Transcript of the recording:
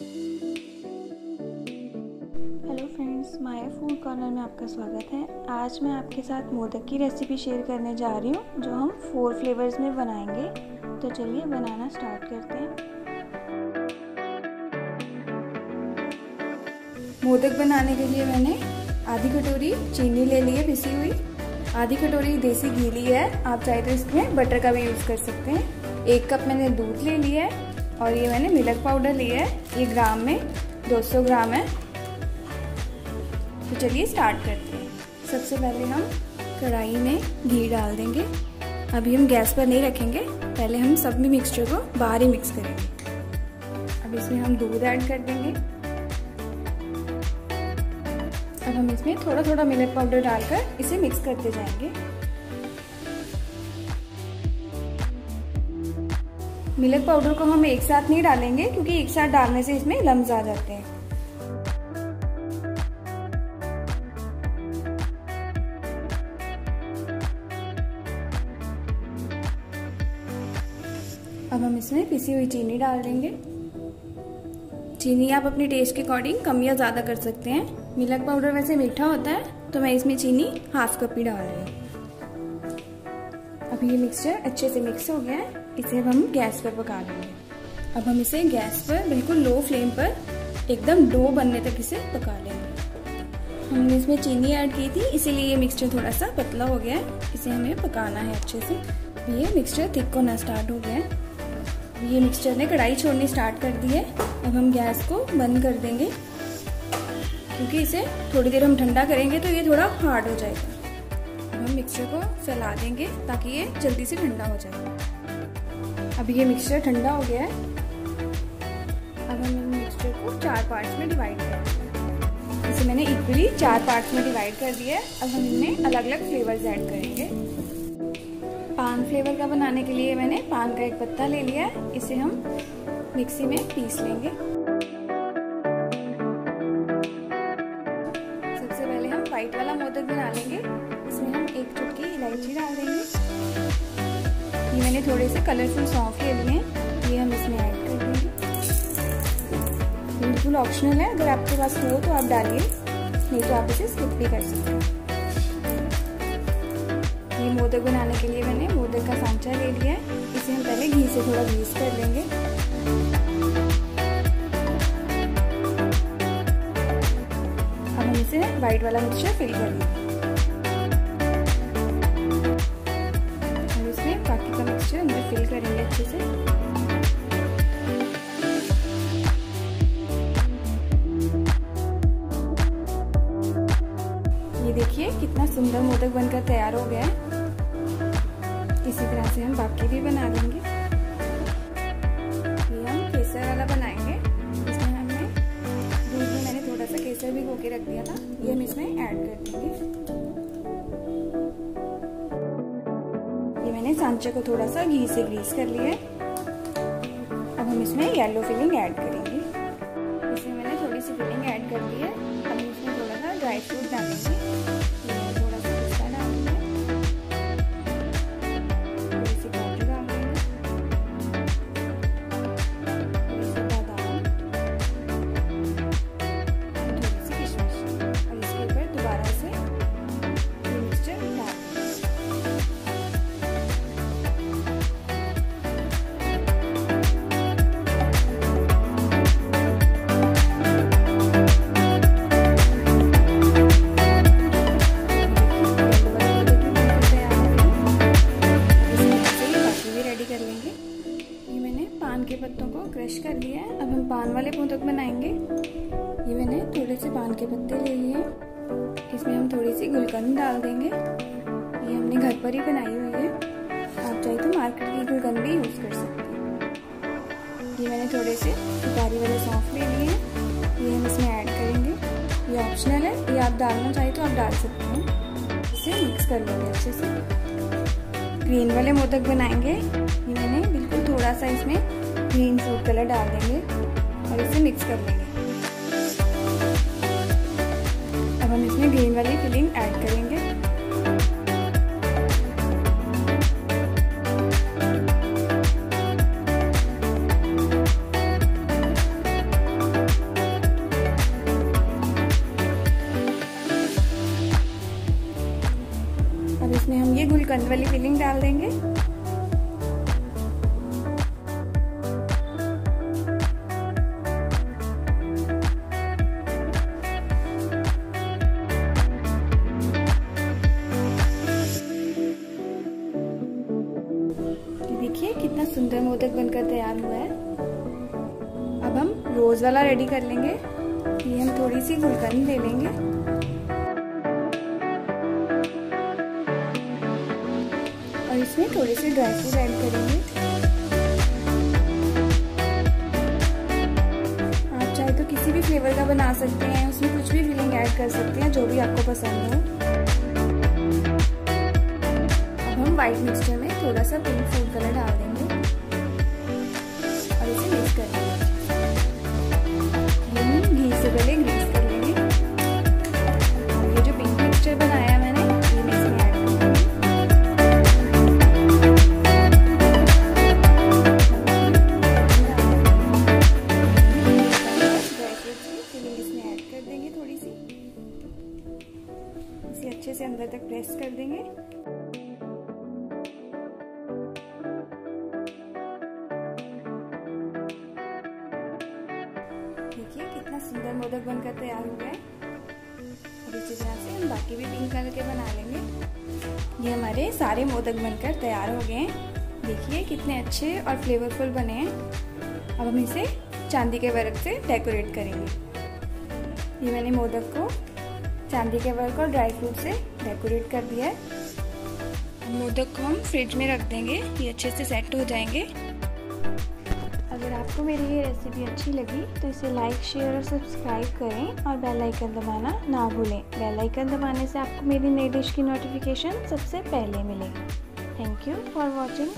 Hello friends Maya food corner में आपका स्वागत है। आज मैं आपके साथ मोदक की रेसिपी शेयर करने जा रही हूँ, जो हम फोर फ्लेवर्स में बनाएँगे। तो चलिए बनाना स्टार्ट करते हैं। मोदक बनाने के लिए मैंने आधी कटोरी चीनी ले ली है पिसी हुई। आधी कटोरी देसी घी ली है। आप चाहे तो इसमें बटर का भी यूज़ कर सकते हैं। एक कप मैंने दूध ले लिया है। और ये मैंने मिल्क पाउडर लिया है, ये ग्राम में 200 ग्राम है। तो चलिए स्टार्ट करते हैं। सबसे पहले हम कढ़ाई में घी डाल देंगे। अभी हम गैस पर नहीं रखेंगे, पहले हम सब में मिक्सचर को बाहर ही मिक्स करेंगे। अब इसमें हम दूध ऐड कर देंगे। अब हम इसमें थोड़ा थोड़ा मिल्क पाउडर डालकर इसे मिक्स करते जाएँगे। मिल्क पाउडर को हम एक साथ नहीं डालेंगे क्योंकि एक साथ डालने से इसमें लम्स आ जाते हैं। अब हम इसमें पिसी हुई चीनी डाल देंगे। चीनी आप अपने टेस्ट के अकॉर्डिंग कम या ज़्यादा कर सकते हैं। मिल्क पाउडर वैसे मीठा होता है तो मैं इसमें चीनी हाफ़ कप ही डाल रही हूँ। अब ये मिक्सचर अच्छे से मिक्स हो गया है। इसे अब हम गैस पर पका लेंगे। अब हम इसे गैस पर बिल्कुल लो फ्लेम पर एकदम डो बनने तक इसे पका लेंगे। हमने इसमें चीनी ऐड की थी, इसीलिए ये मिक्सचर थोड़ा सा पतला हो गया है। इसे हमें पकाना है अच्छे से। ये मिक्सचर थिक होना स्टार्ट हो गया है। ये मिक्सचर ने कढ़ाई छोड़नी स्टार्ट कर दी है। अब हम गैस को बंद कर देंगे। क्योंकि इसे थोड़ी देर हम ठंडा करेंगे तो ये थोड़ा हार्ड हो जाएगा। हम मिक्सचर को फैला देंगे ताकि ये जल्दी से ठंडा हो जाए। अब ये मिक्सचर ठंडा हो गया है। अब हम मिक्सचर को चार पार्ट्स में डिवाइड करेंगे इसे मैंने इक्वली चार पार्ट्स में डिवाइड कर दिया है। अब हम इनमें अलग अलग फ्लेवर्स ऐड करेंगे। पान फ्लेवर का बनाने के लिए मैंने पान का एक पत्ता ले लिया है। इसे हम मिक्सी में पीस लेंगे। सबसे पहले हम व्हाइट वाला मोदक बना लेंगे। इसमें हम एक चुटकी इलायची डाल देंगे ये मैंने थोड़े से कलरफुल सौंफ ले लिए हैं। ये हम इसमें ऐड कर देंगे बिल्कुल ऑप्शनल है। अगर आपके पास हो तो आप डालिए। नहीं तो आप इसे स्किप भी कर सकते हैं। ये मोदक बनाने के लिए मैंने मोदक का सांचा ले लिया है। इसे हम पहले घी से थोड़ा ग्रीस कर हम इसे व्हाइट वाला मिक्सचर फिल कर लेंगे। ये देखिए, कितना सुंदर मोदक बनकर तैयार हो गया है। इसी तरह से हम बाकी भी बना लेंगे। ये को थोड़ा सा घी से ग्रीस कर लिया अब हम इसमें येलो फिलिंग ऐड करेंगे। इसमें मैंने थोड़ी सी फिलिंग ऐड कर ली है। अब इसमें थोड़ा सा ड्राई फ्रूट डालेंगे। गुलकंद डाल देंगे। ये हमने घर पर ही बनाई हुई है। आप चाहे तो मार्केट की गुलकंद भी यूज़ कर सकते हैं। ये मैंने थोड़े से सुपारी वाले सौंफ ले लिए हैं। ये हम इसमें ऐड करेंगे। ये ऑप्शनल है। ये आप डालना चाहे तो आप डाल सकते हैं। इसे मिक्स कर लेंगे अच्छे से। ग्रीन वाले मोदक बनाएँगे। ये मैंने बिल्कुल थोड़ा सा इसमें ग्रीन फ़ूड कलर डाल देंगे। और इसे मिक्स कर लेंगे। हम इसमें ग्रीन वाली फिलिंग ऐड करेंगे। अब इसमें हम ये गुलकंद वाली फिलिंग डाल देंगे। रोज वाला रेडी कर लेंगे। ये हम थोड़ी सी गुलकंद ले लेंगे और इसमें थोड़े से ड्राई फ्रूट ऐड करेंगे। आप चाहे तो किसी भी फ्लेवर का बना सकते हैं, उसमें कुछ भी फिलिंग ऐड कर सकते हैं, जो भी आपको पसंद हो। अब हम व्हाइट मिक्सचर में थोड़ा सा पिंक फ़ूड कलर डाल सुंदर मोदक बनकर तैयार हो गए। और इसी तरह से हम बाकी भी पिंक कलर के बना लेंगे। ये हमारे सारे मोदक बनकर तैयार हो गए हैं। देखिए कितने अच्छे और फ्लेवरफुल बने हैं। अब हम इसे चांदी के वर्क से डेकोरेट करेंगे। ये मैंने मोदक को चांदी के वर्क और ड्राई फ्रूट से डेकोरेट कर दिया है। मोदक को हम फ्रिज में रख देंगे। ये अच्छे से सेट हो जाएँगे। आपको मेरी ये रेसिपी अच्छी लगी तो इसे लाइक शेयर और सब्सक्राइब करें और बेल आइकन दबाना ना भूलें। बेल आइकन दबाने से आपको मेरी नई डिश की नोटिफिकेशन सबसे पहले मिलेगी। Thank you for watching